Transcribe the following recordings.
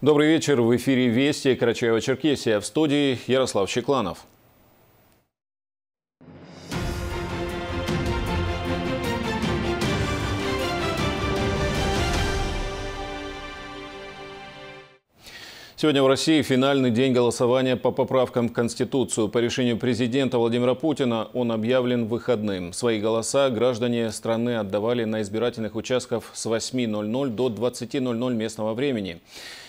Добрый вечер. В эфире «Вести» Карачаева-Черкесия. В студии Ярослав Чекланов. Сегодня в России финальный день голосования по поправкам в Конституцию. По решению президента Владимира Путина он объявлен выходным. Свои голоса граждане страны отдавали на избирательных участках с 8.00 до 20.00 местного времени.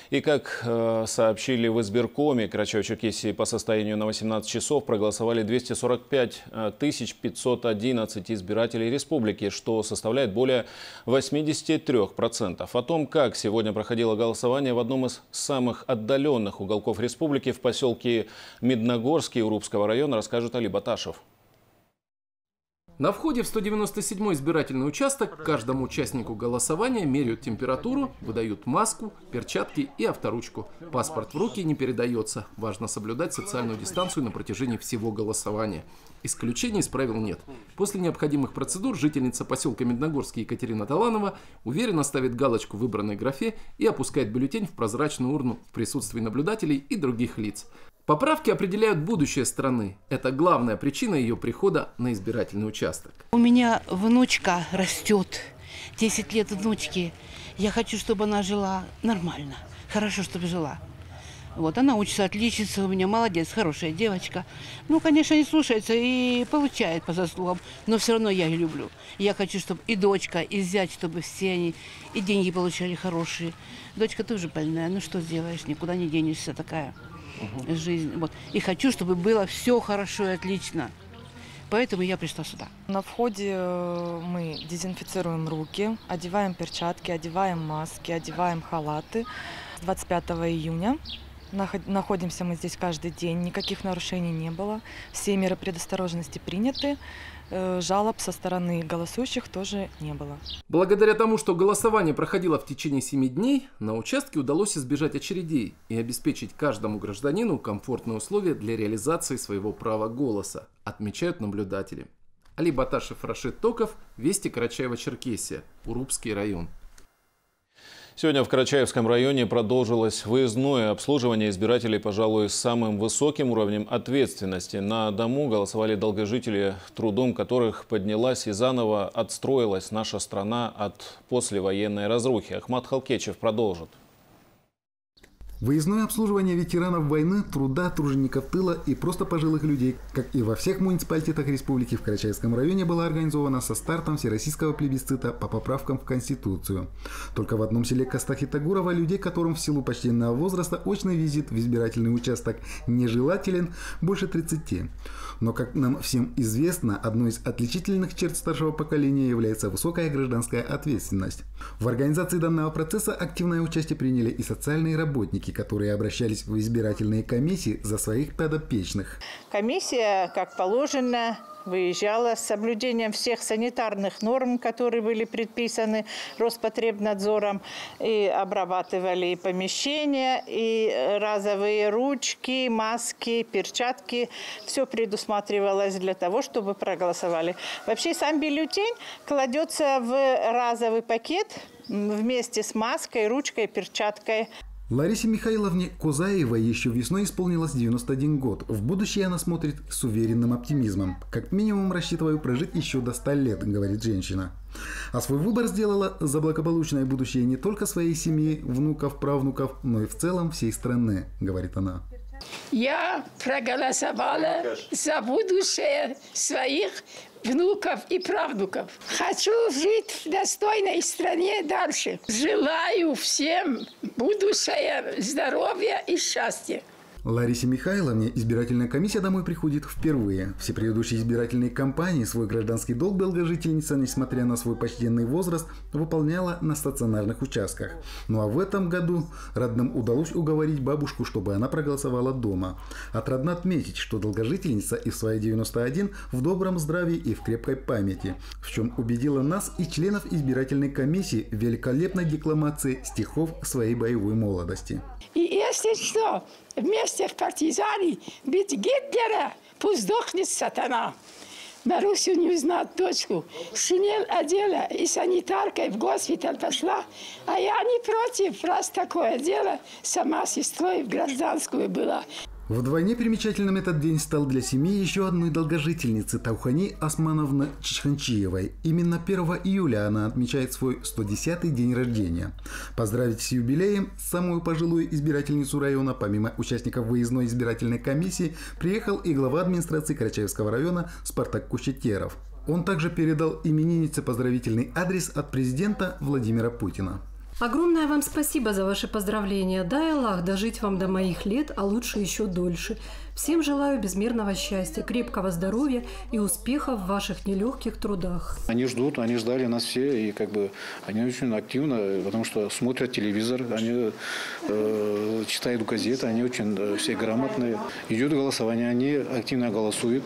И как э, сообщили в избиркоме Карачаево-Черкесии по состоянию на 18 часов проголосовали 245 511 избирателей республики, что составляет более 83%. О том, как сегодня проходило голосование в одном из самых отдаленных уголков республики в поселке Медногорский Урубского района, расскажет Али Баташев. На входе в 197 избирательный участок каждому участнику голосования меряют температуру, выдают маску, перчатки и авторучку. Паспорт в руки не передается. Важно соблюдать социальную дистанцию на протяжении всего голосования. Исключений из правил нет. После необходимых процедур жительница поселка Медногорский Екатерина Таланова уверенно ставит галочку в выбранной графе и опускает бюллетень в прозрачную урну в присутствии наблюдателей и других лиц. Поправки определяют будущее страны. Это главная причина ее прихода на избирательный участок. У меня внучка растет. 10 лет внучки. Я хочу, чтобы она жила нормально. Хорошо, чтобы жила. Вот, она учится, отличится у меня, молодец, хорошая девочка. Ну, конечно, не слушается и получает по заслугам, но все равно я ее люблю. Я хочу, чтобы и дочка, и зять, чтобы все они и деньги получали хорошие. Дочка тоже больная, ну что сделаешь, никуда не денешься такая угу. жизнь. Вот. И хочу, чтобы было все хорошо и отлично. Поэтому я пришла сюда. На входе э, мы дезинфицируем руки, одеваем перчатки, одеваем маски, одеваем халаты. 25 июня находимся мы здесь каждый день, никаких нарушений не было, все меры предосторожности приняты. Э, жалоб со стороны голосующих тоже не было. Благодаря тому, что голосование проходило в течение 7 дней, на участке удалось избежать очередей и обеспечить каждому гражданину комфортные условия для реализации своего права голоса, отмечают наблюдатели. Али Баташев, Рашид Токов, Вести Карачаева-Черкесия, Урубский район. Сегодня в Карачаевском районе продолжилось выездное обслуживание избирателей, пожалуй, с самым высоким уровнем ответственности. На дому голосовали долгожители, трудом которых поднялась и заново отстроилась наша страна от послевоенной разрухи. Ахмат Халкечев продолжит. Выездное обслуживание ветеранов войны, труда, тружеников тыла и просто пожилых людей, как и во всех муниципалитетах республики в Карачаевском районе, было организовано со стартом всероссийского плебисцита по поправкам в Конституцию. Только в одном селе Костахи Тагурова людей, которым в силу почтенного возраста очный визит в избирательный участок нежелателен, больше 30. Но, как нам всем известно, одной из отличительных черт старшего поколения является высокая гражданская ответственность. В организации данного процесса активное участие приняли и социальные работники, которые обращались в избирательные комиссии за своих подопечных. Комиссия, как положено, выезжала с соблюдением всех санитарных норм, которые были предписаны Роспотребнадзором, и обрабатывали и помещения, и разовые ручки, маски, перчатки. Все предусматривалось для того, чтобы проголосовали. Вообще сам бюллетень кладется в разовый пакет вместе с маской, ручкой, перчаткой. Ларисе Михайловне Кузаевой еще весной исполнилось 91 год. В будущее она смотрит с уверенным оптимизмом. Как минимум рассчитываю прожить еще до 100 лет, говорит женщина. А свой выбор сделала за благополучное будущее не только своей семьи, внуков, правнуков, но и в целом всей страны, говорит она. Я проголосовала за будущее своих внуков и правнуков. Хочу жить в достойной стране дальше. Желаю всем будущее, здоровья и счастья. Ларисе Михайловне избирательная комиссия домой приходит впервые. Все предыдущие избирательные кампании свой гражданский долг долгожительница, несмотря на свой почтенный возраст, выполняла на стационарных участках. Ну а в этом году родным удалось уговорить бабушку, чтобы она проголосовала дома. Отрадно отметить, что долгожительница и в свои 91 в добром здравии и в крепкой памяти, в чем убедила нас и членов избирательной комиссии великолепной декламации стихов своей боевой молодости. И если что, вместе в партизане бить Гитлера, пусть сдохнет сатана. Марусю не узнать дочку. Шинель одела и санитаркой в госпиталь пошла. А я не против, раз такое дело. Сама сестрой в гражданскую была. Вдвойне примечательным этот день стал для семьи еще одной долгожительницы Таухани Османовны Чханчиевой. Именно 1 июля она отмечает свой 110-й день рождения. Поздравить с юбилеем самую пожилую избирательницу района, помимо участников выездной избирательной комиссии, приехал и глава администрации Карачаевского района Спартак Кучетеров. Он также передал имениннице поздравительный адрес от президента Владимира Путина. Огромное вам спасибо за ваши поздравления. Дай Аллах дожить вам до моих лет, а лучше еще дольше. Всем желаю безмерного счастья, крепкого здоровья и успехов в ваших нелегких трудах. Они ждут, они ждали нас все, и как бы они очень активно, потому что смотрят телевизор, они э, читают газеты, они очень э, все грамотные. Идет голосование, они активно голосуют.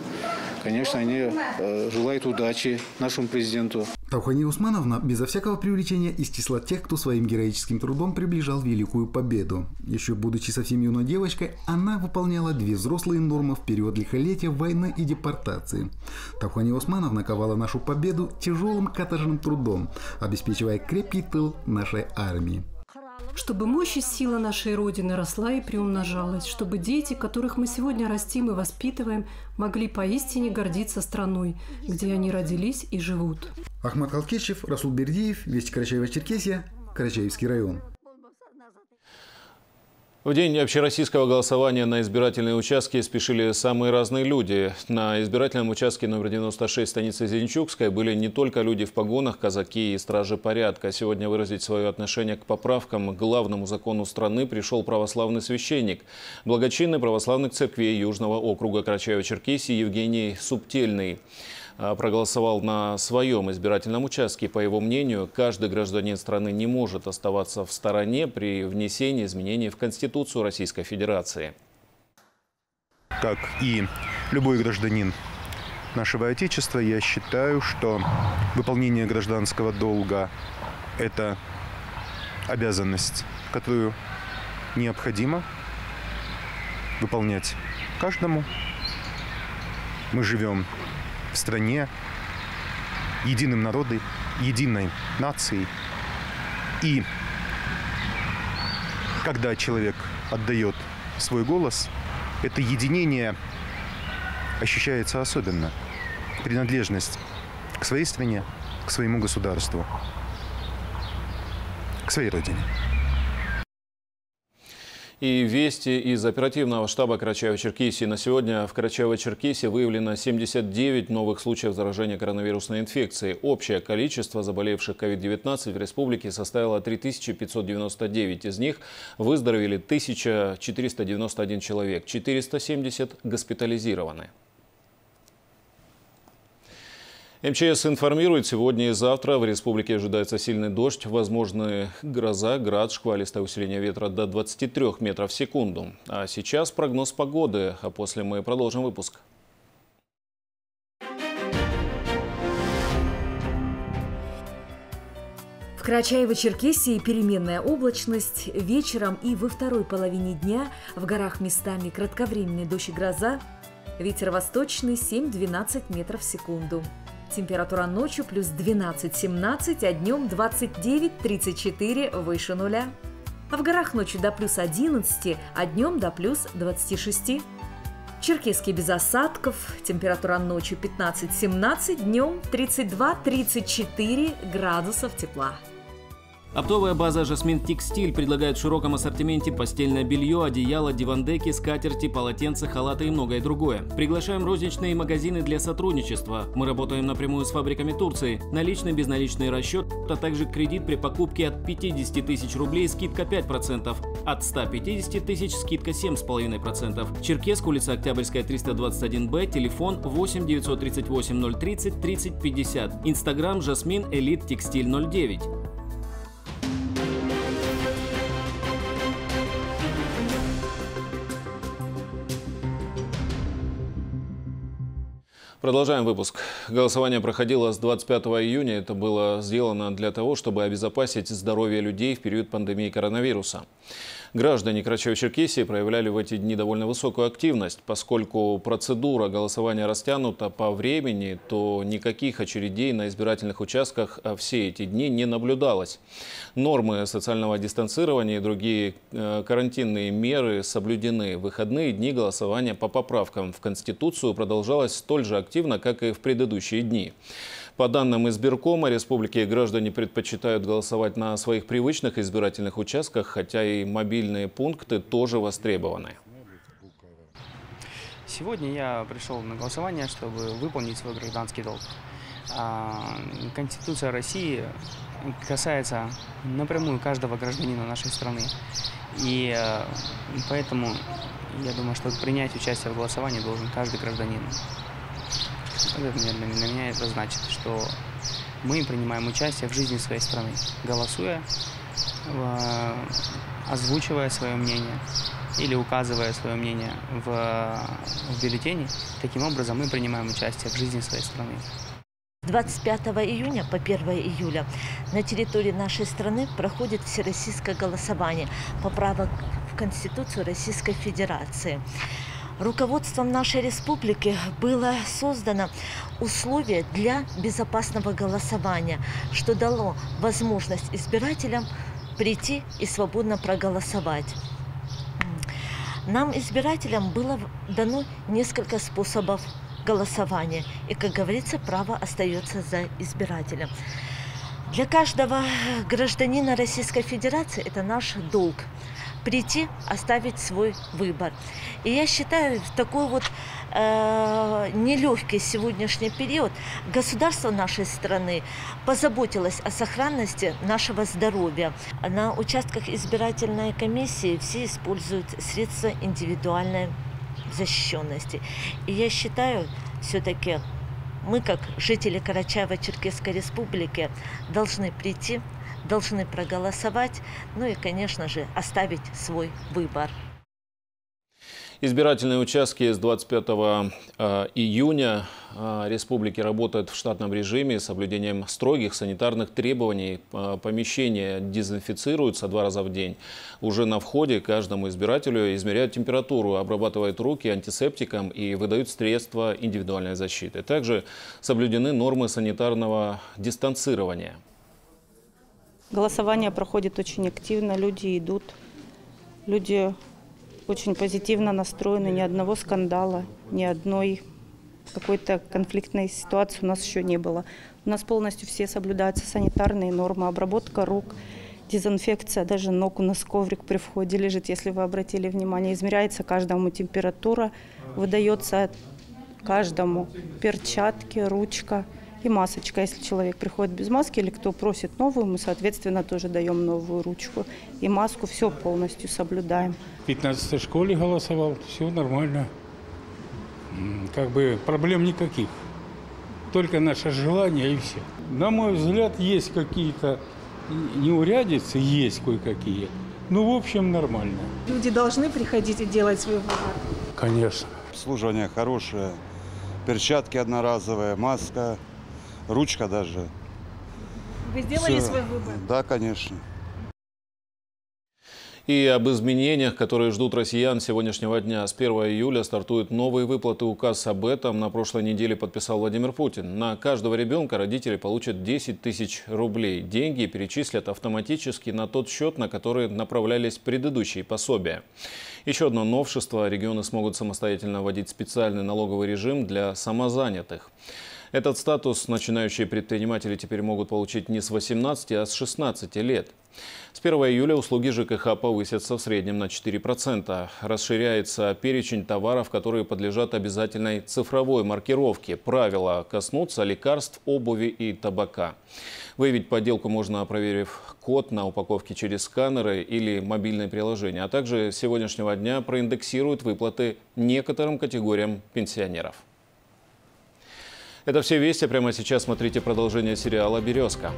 Конечно, они э, желают удачи нашему президенту. Таухани Усмановна безо всякого привлечения из числа тех, кто своим героическим трудом приближал великую победу. Еще будучи совсем юной девочкой, она выполняла две взрослые нормы в период лихолетия войны и депортации. Таухани Усмановна ковала нашу победу тяжелым каторжным трудом, обеспечивая крепкий тыл нашей армии чтобы мощь и сила нашей Родины росла и приумножалась, чтобы дети, которых мы сегодня растим и воспитываем, могли поистине гордиться страной, где они родились и живут. Ахмад Халкичев, Расул Бердиев, Весть Карачаева-Черкесия, Карачаевский район. В день общероссийского голосования на избирательные участки спешили самые разные люди. На избирательном участке номер 96 станицы Зенчукская были не только люди в погонах, казаки и стражи порядка. Сегодня выразить свое отношение к поправкам к главному закону страны пришел православный священник. Благочинный православных церквей Южного округа Карачаева-Черкесии Евгений Субтельный. А, проголосовал на своем избирательном участке. По его мнению, каждый гражданин страны не может оставаться в стороне при внесении изменений в Конституцию Российской Федерации. Как и любой гражданин нашего Отечества, я считаю, что выполнение гражданского долга – это обязанность, которую необходимо выполнять каждому. Мы живем в стране, единым народом, единой нацией. И когда человек отдает свой голос, это единение ощущается особенно. Принадлежность к своей стране, к своему государству, к своей родине. И вести из оперативного штаба Карачаева-Черкесии. На сегодня в Карачаево-Черкесии выявлено 79 новых случаев заражения коронавирусной инфекцией. Общее количество заболевших COVID-19 в республике составило 3599. Из них выздоровели 1491 человек, 470 госпитализированы. МЧС информирует, сегодня и завтра в республике ожидается сильный дождь, возможны гроза, град, шквалистое усиление ветра до 23 метров в секунду. А сейчас прогноз погоды, а после мы продолжим выпуск. В Карачаево-Черкесии переменная облачность. Вечером и во второй половине дня в горах местами кратковременный дождь и гроза. Ветер восточный 7-12 метров в секунду. Температура ночью плюс 12-17, а днем 29-34 выше нуля. А в горах ночью до плюс 11, а днем до плюс 26. Черкесский без осадков, температура ночью 15-17, днем 32-34 градусов тепла. Оптовая база «Жасмин Текстиль» предлагает в широком ассортименте постельное белье, одеяло, дивандеки, скатерти, полотенца, халаты и многое другое. Приглашаем розничные магазины для сотрудничества. Мы работаем напрямую с фабриками Турции. Наличный, безналичный расчет, а также кредит при покупке от 50 тысяч рублей скидка 5%, от 150 тысяч скидка 7,5%. Черкесск, улица Октябрьская, 321Б, телефон 8 938 030 30 50. Инстаграм «Жасмин Элит Текстиль 09». Продолжаем выпуск. Голосование проходило с 25 июня. Это было сделано для того, чтобы обезопасить здоровье людей в период пандемии коронавируса. Граждане Карачаево-Черкесии проявляли в эти дни довольно высокую активность. Поскольку процедура голосования растянута по времени, то никаких очередей на избирательных участках все эти дни не наблюдалось. Нормы социального дистанцирования и другие э, карантинные меры соблюдены. Выходные дни голосования по поправкам в Конституцию продолжалось столь же активно, как и в предыдущие дни. По данным избиркома республики, граждане предпочитают голосовать на своих привычных избирательных участках, хотя и мобильные пункты тоже востребованы. Сегодня я пришел на голосование, чтобы выполнить свой гражданский долг. А, Конституция России касается напрямую каждого гражданина нашей страны. И э, поэтому я думаю, что принять участие в голосовании должен каждый гражданин. Для меня это значит, что мы принимаем участие в жизни своей страны, голосуя, озвучивая свое мнение или указывая свое мнение в, в бюллетене. Таким образом мы принимаем участие в жизни своей страны. 25 июня по 1 июля на территории нашей страны проходит всероссийское голосование поправок в Конституцию Российской Федерации руководством нашей республики было создано условия для безопасного голосования, что дало возможность избирателям прийти и свободно проголосовать. Нам, избирателям, было дано несколько способов голосования. И, как говорится, право остается за избирателем. Для каждого гражданина Российской Федерации это наш долг прийти, оставить свой выбор. И я считаю, в такой вот э, нелегкий сегодняшний период государство нашей страны позаботилось о сохранности нашего здоровья. На участках избирательной комиссии все используют средства индивидуальной защищенности. И я считаю, все-таки мы, как жители Карачаево-Черкесской республики, должны прийти, должны проголосовать, ну и, конечно же, оставить свой выбор. Избирательные участки с 25 э, июня э, республики работают в штатном режиме с соблюдением строгих санитарных требований. Э, помещения дезинфицируются два раза в день. Уже на входе каждому избирателю измеряют температуру, обрабатывают руки антисептиком и выдают средства индивидуальной защиты. Также соблюдены нормы санитарного дистанцирования. Голосование проходит очень активно, люди идут, люди очень позитивно настроены, ни одного скандала, ни одной какой-то конфликтной ситуации у нас еще не было. У нас полностью все соблюдаются санитарные нормы, обработка рук, дезинфекция, даже ног у нас коврик при входе лежит, если вы обратили внимание. Измеряется каждому температура, выдается каждому перчатки, ручка – и масочка. Если человек приходит без маски или кто просит новую, мы, соответственно, тоже даем новую ручку. И маску все полностью соблюдаем. В 15 школе голосовал, все нормально. Как бы проблем никаких. Только наше желание и все. На мой взгляд, есть какие-то неурядицы, есть кое-какие. Ну, в общем, нормально. Люди должны приходить и делать свой выбор. Конечно. Обслуживание хорошее, перчатки одноразовые, маска, ручка даже. Вы сделали Все. свой выбор? Да, конечно. И об изменениях, которые ждут россиян сегодняшнего дня. С 1 июля стартуют новые выплаты. Указ об этом на прошлой неделе подписал Владимир Путин. На каждого ребенка родители получат 10 тысяч рублей. Деньги перечислят автоматически на тот счет, на который направлялись предыдущие пособия. Еще одно новшество. Регионы смогут самостоятельно вводить специальный налоговый режим для самозанятых. Этот статус начинающие предприниматели теперь могут получить не с 18, а с 16 лет. С 1 июля услуги ЖКХ повысятся в среднем на 4%. Расширяется перечень товаров, которые подлежат обязательной цифровой маркировке. Правила коснутся лекарств, обуви и табака. Выявить подделку можно, проверив код на упаковке через сканеры или мобильное приложение. А также с сегодняшнего дня проиндексируют выплаты некоторым категориям пенсионеров. Это все вести. Прямо сейчас смотрите продолжение сериала «Березка».